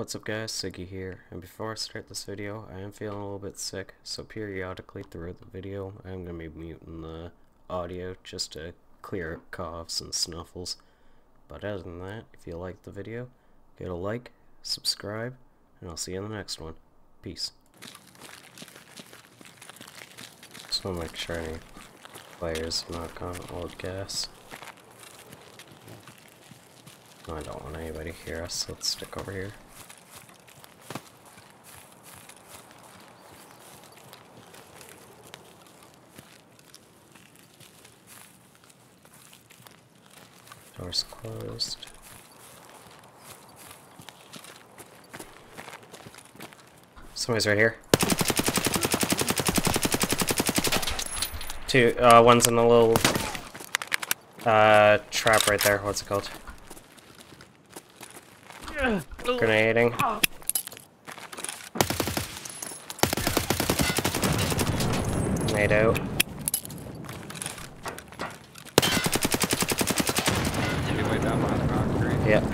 What's up guys, Siggy here, and before I start this video, I am feeling a little bit sick, so periodically throughout the video, I am going to be muting the audio just to clear coughs and snuffles. But other than that, if you liked the video, get a like, subscribe, and I'll see you in the next one. Peace. Just want to make sure any players not gone old gas. I don't want anybody to hear us, let's stick over here. Doors closed. Somebody's right here. Two, uh, one's in the little, uh, trap right there. What's it called? Grenading. Made out. Down concrete. Yep.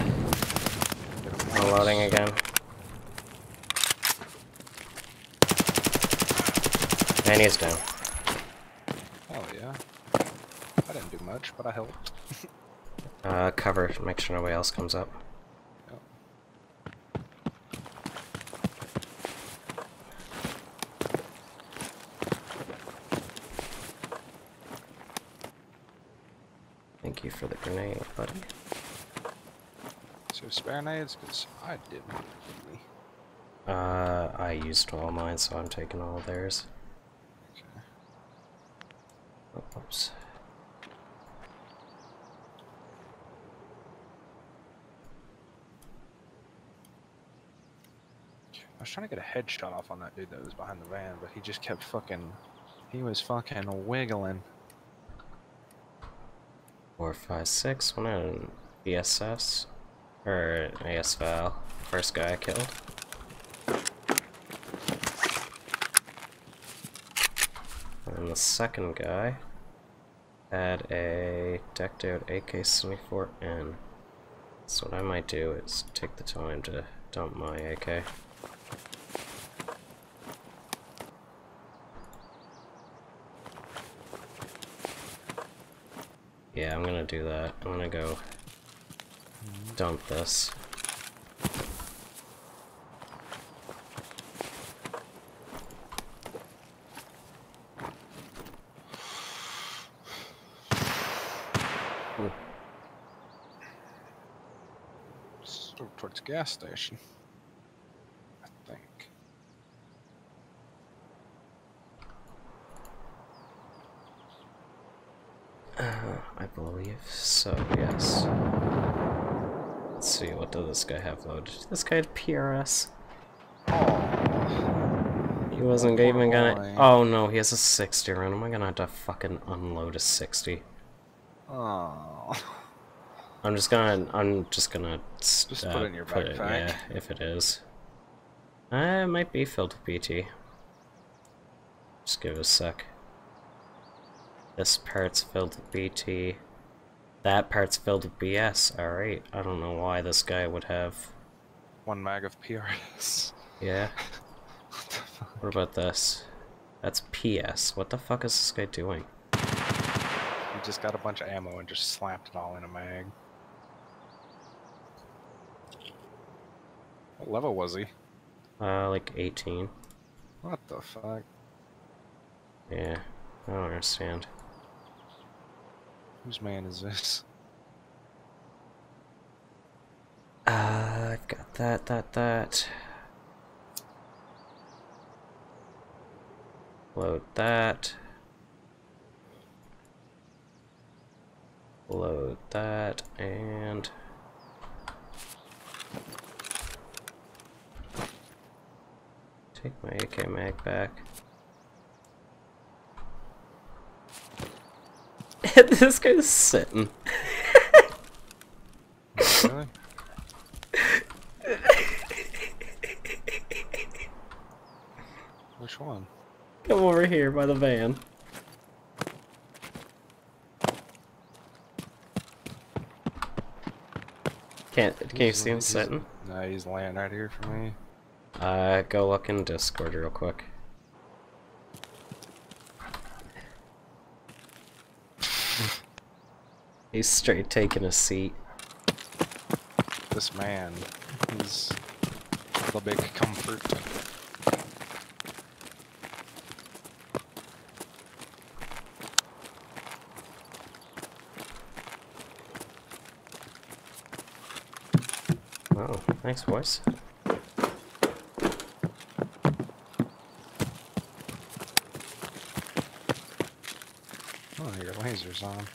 Unloading again. And he's down. Hell yeah. I didn't do much, but I helped. Uh, cover, make sure nobody else comes up. Thank you for the grenade, buddy. So spare nades, because I didn't really. Uh, I used all mine, so I'm taking all theirs. Okay. Oh, Oops. I was trying to get a headshot off on that dude that was behind the van, but he just kept fucking. He was fucking wiggling. Four, five, six. One on ESS. Or ASVAL. First guy I killed. And the second guy had a decked out AK-74N. So what I might do is take the time to dump my AK. Yeah, I'm gonna do that. I'm gonna go dump this. Towards gas station. I think. Uh, I believe so, yes. Let's see, what does this guy have loaded? This guy had PRS. Oh. He wasn't poor even gonna. boy. Oh no, he has a 60 around. Am I gonna have to fucking unload a 60? Oh. I'm just gonna. I'm just gonna. Just uh, put it in your put it- backpack. yeah, if it is. Uh, it might be filled with BT. Just give it a sec. This part's filled with BT. That part's filled with BS. Alright. I don't know why this guy would have. One mag of PRS. Yeah. What the fuck? What about this? That's PS. What the fuck is this guy doing? He just got a bunch of ammo and just slapped it all in a mag. What level was he? Uh, like 18. What the fuck? Yeah. I don't understand. Whose man is this? Uh, I've got that, that, that. Load that. Load that, and... Take my AK mag back. this guy's sitting. really? Which one? Come over here by the van. Can't can you see him He's- sitting? No, he's laying right here for me. Uh, go look in Discord real quick. He's straight taking a seat. This man is the big comfort. Oh, nice voice. Oh, your laser's on.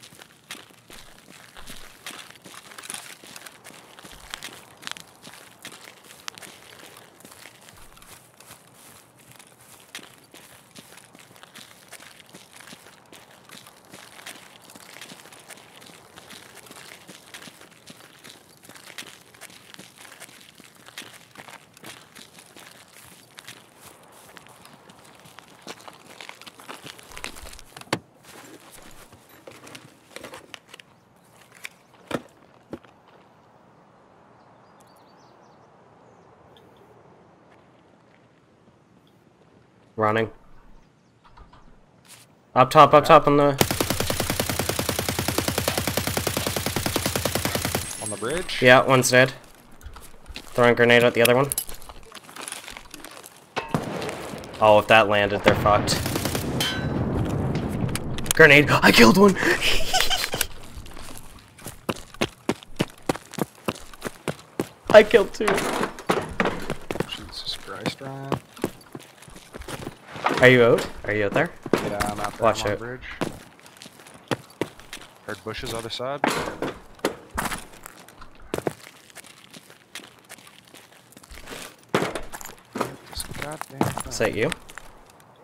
Running. Up top, up top on the... On the bridge? Yeah, one's dead. Throwing grenade at the other one. Oh, if that landed, they're fucked. Grenade! I killed one! I killed two. Jesus Christ, Ryan. Are you out? Are you out there? Yeah, I'm out there Watch out. bridge. Heard bushes other side. Is that you?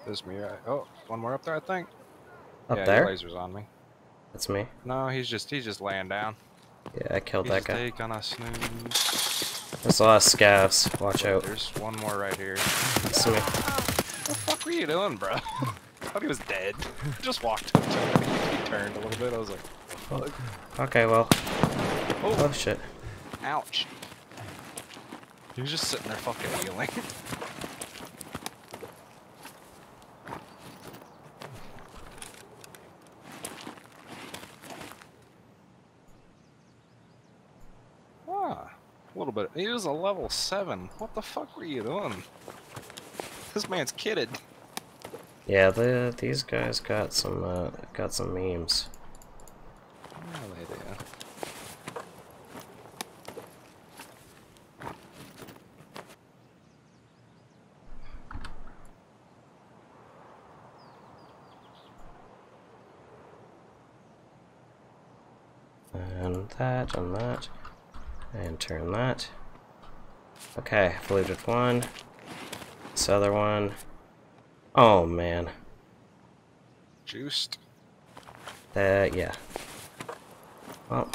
This me, right? Oh, one more up there, I think. Up yeah, there? Laser's on me. That's me. No, he's just he's just laying down. Yeah, I killed He's that guy. taking a snooze. There's a lot of scavs. Watch oh, out. There's one more right here. It's me. What were you doing, bro? I thought he was dead. just walked up to him. He turned a little bit. I was like, fuck. Okay, well. Oh, Oh shit. ouch. He was just sitting there fucking healing. ah, a little bit. He was a level 7. What the fuck were you doing? This man's kidded. Yeah, the these guys got some uh got some memes. Yeah, they do. And that and that. And turn that. Okay, I've looted one. This other one. Oh man. Juiced. Uh yeah. Well,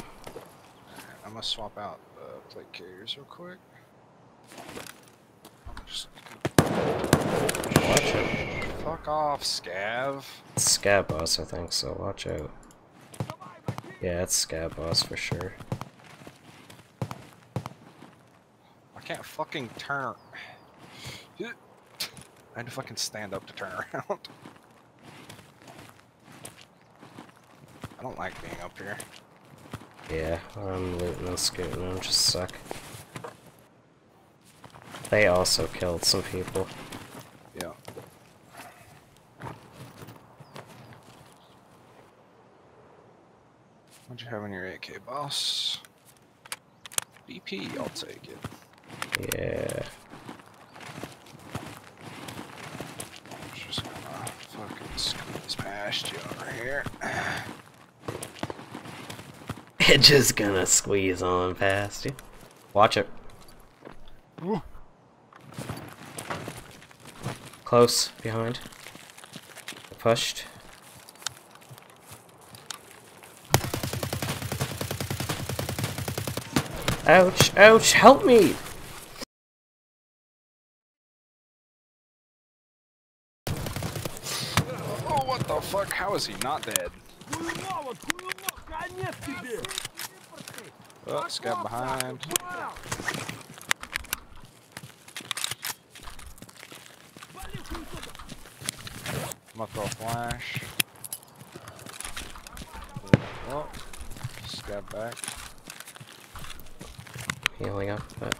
I'm gonna swap out the plate carriers real quick. Just watch out. fuck off, Scav. It's Scav Boss, I think, so watch out. Yeah, it's Scav Boss for sure. I can't fucking turn. I had to fucking stand up to turn around. I don't like being up here. Yeah, I'm looting and scooting and just suck. They also killed some people. Yeah. What'd you have in your AK, boss? BP, I'll take it. Yeah. Just gonna fucking squeeze past you over here. It's just gonna squeeze on past you. Watch it. Ooh. Close, behind. Pushed. Ouch, ouch, help me! How is he not dead? Oh, this guy behind. I'm gonna throw a flash. Oh, stab back. Healing up, but...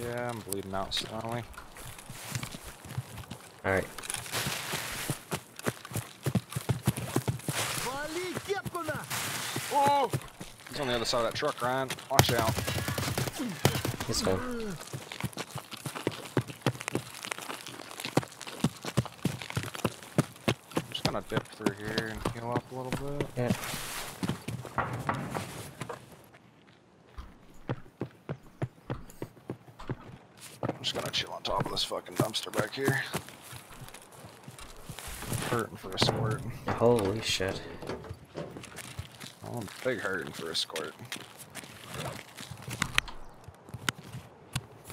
Yeah, I'm bleeding out slowly. Alright, Oh! He's on the other side of that truck, Ryan. Watch out. He's fine. I'm just gonna dip through here and heal up a little bit. Yeah. I'm just gonna chill on top of this fucking dumpster back here. Hurting for a squirt. Holy shit. I'm big hurting for a squirt.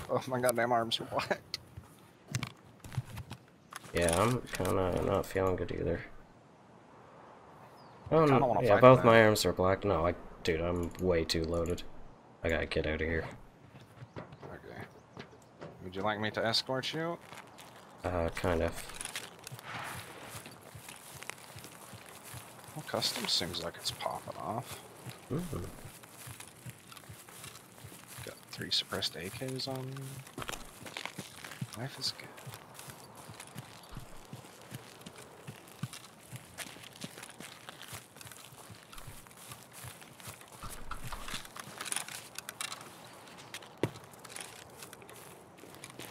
Oh, my goddamn arms are black. Yeah, I'm kinda not feeling good either. Oh no, yeah, both my arms are black. No, I, dude, I'm way too loaded. I gotta get out of here. Okay. Would you like me to escort you? Uh, kind of. Well, custom seems like it's popping off. Mm. Got three suppressed AKs on me. Life is good.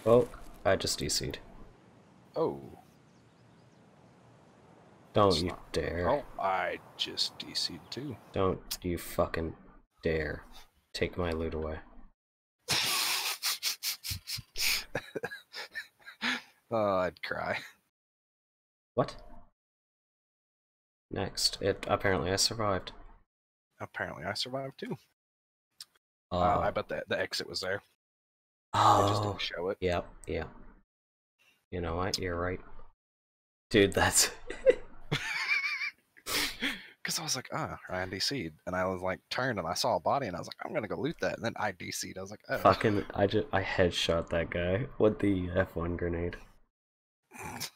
Oh, I just DC'd. Oh. Don't you not- dare. Oh, I just DC'd too. Don't you fucking dare take my loot away. oh, I'd cry. What? Next. It apparently I survived. Apparently, I survived too. Oh, Uh, I bet the, the exit was there. Oh, I just oh. didn't show it. Yep, yep. You know what? You're right. Dude, that's Because I was like, ah, Ryan DC'd. And I was like, turned and I saw a body and I was like, I'm going to go loot that. And then I DC'd. I was like, oh. fucking. I just I headshot that guy with the F1 grenade.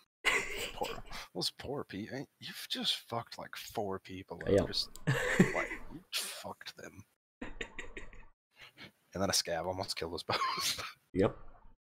poor, those poor people. You've just fucked like four people. Yep. Just, like, you fucked them. And then a scav almost killed us both. yep.